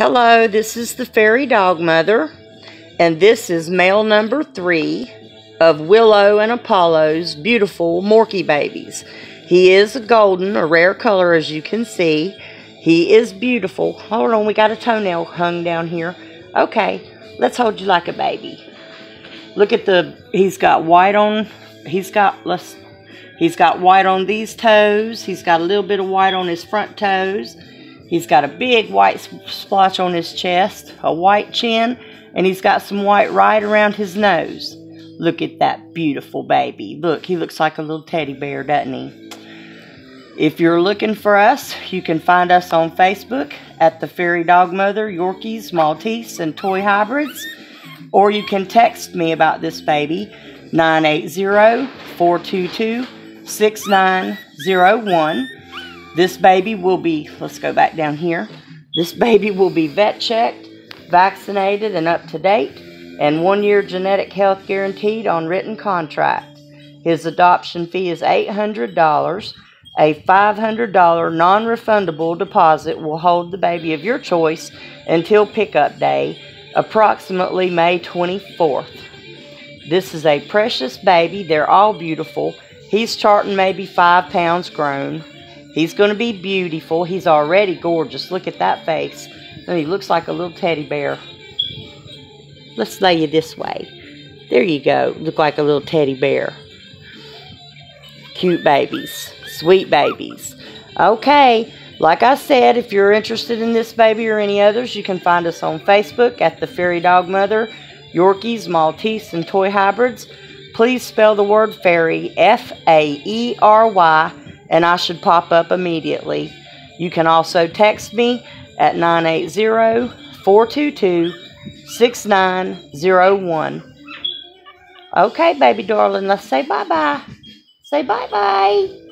Hello, this is the faery dog mother, and this is male number three of Willow and Apollo's beautiful Morkie babies. He is a golden, a rare color as you can see. He is beautiful. Hold on, we got a toenail hung down here. Okay, let's hold you like a baby. Look at the, he's got white on, he's got, let's, he's got white on these toes. He's got a little bit of white on his front toes. He's got a big white splotch on his chest, a white chin, and he's got some white right around his nose. Look at that beautiful baby. Look, he looks like a little teddy bear, doesn't he? If you're looking for us, you can find us on Facebook at the Faery Dog Mother, Yorkies, Maltese, and Toy Hybrids. Or you can text me about this baby, 980 422 6901. This baby will be, let's go back down here. This baby will be vet checked, vaccinated, and up to date, and one year genetic health guaranteed on written contract. His adoption fee is $800. A $500 non refundable deposit will hold the baby of your choice until pickup day, approximately May 24th. This is a precious baby. They're all beautiful. He's charting maybe five pounds grown. He's going to be beautiful. He's already gorgeous. Look at that face. And he looks like a little teddy bear. Let's lay you this way. There you go. Look like a little teddy bear. Cute babies. Sweet babies. Okay. Like I said, if you're interested in this baby or any others, you can find us on Facebook at the Faery Dog Mother, Yorkies, Maltese, and Toy Hybrids. Please spell the word fairy F A E R Y and I should pop up immediately. You can also text me at 980-422-6901. Okay, baby darling, let's say bye-bye. Say bye-bye.